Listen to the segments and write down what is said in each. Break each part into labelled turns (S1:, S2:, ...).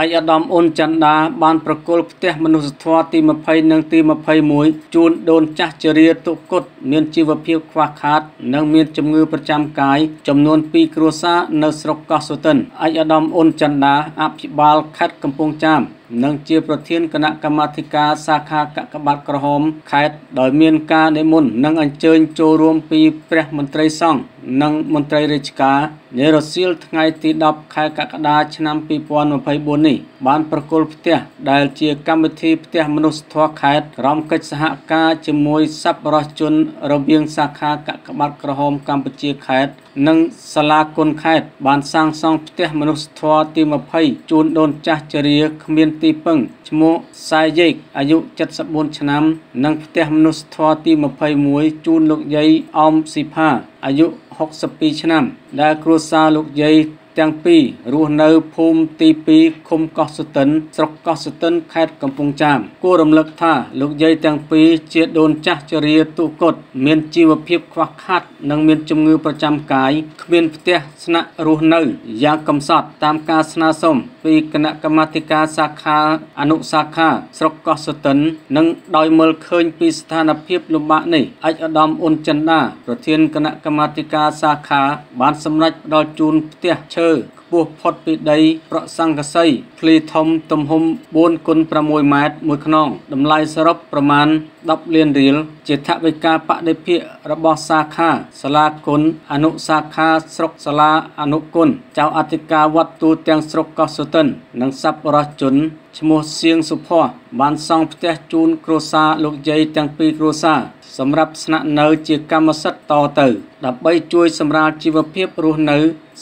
S1: ឯកឧត្តមអ៊ុនចន្ទដាបានប្រគល់ផ្ទះមនុស្សធម៌ទី20និងទី21ជូនដូនចាស់ជរាទុគតមានជីវភាពខ្វះខាត និងមានជំងឺប្រចាំកាយចំនួន2គ្រួសារនៅស្រុកកោះសុទិនឯកឧត្តមអ៊ុនចន្ទដាអភិបាលខេត្តកំពង់ចាម និងជាប្រធានគណៈកម្មាធិការសាខាកកបាត់ក្រហមខេត្តដោយមានការនិមន្តនិងអញ្ជើញចូលរួមពីព្រះមន្ត្រីសង្ឃនិងមន្ត្រីរាជការនារសៀលថ្ងៃទី10ខែកក្កដាឆ្នាំ2024នេះបានប្រគល់ផ្ទះដែលជាកម្មវិធីផ្ទះមនុស្សធម៌ខេត្តក្រមកិច្ចសហការជាមួយសប្បុរសជនរវាងសាខាកកបាត់ក្រហមកម្ពុជាខេត្តនិងសាលាគុណខេត្តបានសាងសង់ផ្ទះមនុស្សធម៌ទី20ជូនដូនចាស់ជរាគ្មានទីពឹងឈ្មោះសាយយេកអាយុ74ឆ្នាំ និងផ្ទះមនុស្សធម៌ទី21ជូនលោកយាយអមស៊ីផាអាយុ62ឆ្នាំ ដែលគ្រួសារលោកយាយ ទាំងពីររស់នៅភូមិទី2ឃុំកោះសុទិនស្រុកកោះសុទិនខេត្តកំពង់ចាមគួររំលឹកថាលោកយាយទាំងពីរជាដូនចាស់ជរាទុគតមានជីវភាពខ្វះខាត និងមានជំងឺប្រចាំកាយគ្មានផ្ទះស្នាក់រស់នៅយ៉ាងកំសត់តាមការស្នើសុំ ពីគណៈកម្មាធិការសាខាអនុសាខា ស្រុកកោះសុទិននិងដោយមើលឃើញពីស្ថានភាពលំបាកនេះឯកឧត្តមអ៊ុនចិនដាប្រធានគណៈកម្មាធិការសាខា បានសម្រេចផ្ដល់ជូនផ្ទះឈើ ខ្ពស់ផុតពីដីប្រក់សង្កសីឃ្លីធំទំហំ4គុណ6ម៉ែត្រមួយខ្នងតម្លៃសរុបប្រមាណ10លានរៀលជាថវិកាបដិភាគរបស់សាខាសាលាគុណអនុសាខាស្រុកសាលាអនុគុណចៅអធិការវត្តទូទាំងស្រុកកោះសុទិននិងសប្បុរសជន ឈ្មោះសៀងសុភ័ក្របានសង់ផ្ទះជូនគ្រួសារលោកយាយទាំងពីរគ្រួសារសម្រាប់ស្នាក់នៅជាកម្មសិទ្ធិតទៅ ដើម្បីជួយសម្រាលជីវភាពរស់នៅ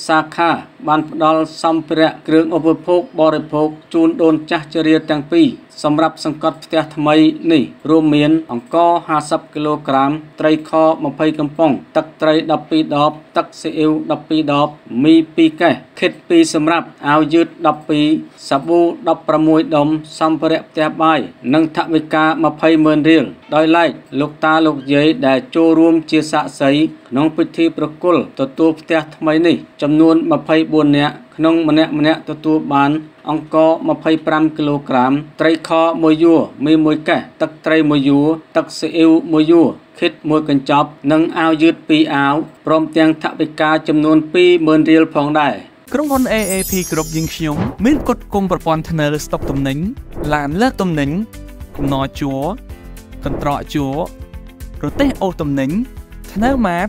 S1: សាខា បានផ្ដល់សម្ភារៈគ្រឿងឧបភោគបរិភោគជូនដូនចាស់ជរាទាំងពីរសម្រាប់សង្កត់ផ្ទះថ្មីនេះរួមមាន អង្ករ50គីឡូក្រាម ត្រីខ20កំប៉ុង ទឹកត្រី12ដបទឹកស៊ីអ៊ីវ12ដបមី2កែសខិត2សម្រាប់អាវយឺត12សាប៊ូ16ដុំសម្ភារៈផ្ទះបាយនិងថវិកា20ម៉ឺនរៀលដោយឡែកលោកតាលោកយាយដែលចូលរួមជាសាក្សីក្នុងពិធីប្រគល់ទទួលផ្ទះថ្មីនេះ ចំនួន24នាក់ក្នុងម្នាក់ម្នាក់ទទួលបានអង្ករ25គីឡូក្រាម ត្រីខ1យួរមី1កែសទឹកត្រី1យួរទឹកស៊ីអ៊ីវ1យួរខិតមួយកញ្ចប់ និងអាវយឺត2អាវព្រមទាំងថវិកាចំនួន20000រៀលផងដែរ
S2: ក្រុមហ៊ុន AAP គ្រប់យើងខ្ញុំមានគុតគុំប្រព័ន្ធធ្នើស្តុកទំនិញឡានលើកទំនិញកំណរជួរកន្ត្រកជួររទេះអូសទំនិញធ្នើម៉ាត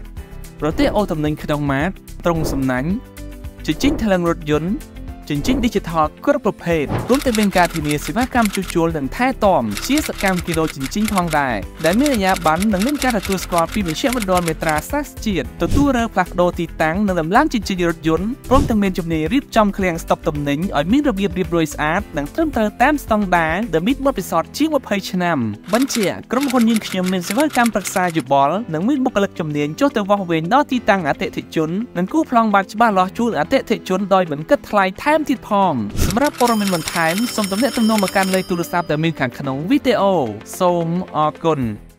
S2: រទេះអូសទំនិញក្នុងម៉ាតត្រង់សំណាញ់ជញ្ជីងថ្លើងរថយន្ត ជញ្ជីង Digital គ្រប់ប្រភេទរួមទាំងមានការធានាសេវាកម្មជួសជុលនិងថែទាំជាសកម្មគីឡូជញ្ជីងផងដែរដែលមានអាជ្ញាប័ណ្ណនិងមានការទទួលស្គាល់ពីមជ្ឈមណ្ឌលមេត្រាសាស្ត្រជាតិទទួលរើផ្លាស់ប្ដូរទីតាំងនិងដំឡើងជញ្ជីងរថយន្តព្រមទាំងមានជំនាញរៀបចំឃ្លាំងស្តុកទំនិញឲ្យមានរបៀបរៀបរយស្អាតនិងត្រឹមត្រូវតាមស្តង់ដារដែលមានបទពិសោធន៍ជាង20ឆ្នាំបញ្ជាក្រុមហ៊ុនយើងខ្ញុំមានសេវាកម្មប្រឹក្សាយោបល់និងមានបុគ្គលិកជំនាញចុះទៅវាស់វែងដល់ទីតាំងអតិថិជននិងគូប្លង់បានច្បាស់លាស់ជូនអតិថិជនដោយមិនគិតថ្លៃថែមទៀតផងសម្រាប់ព័ត៌មានបន្ថែមសូមទំនាក់ទំនងមកកាន់លេខទូរស័ព្ទដែលមានខាងក្នុងវីដេអូសូមអរគុណ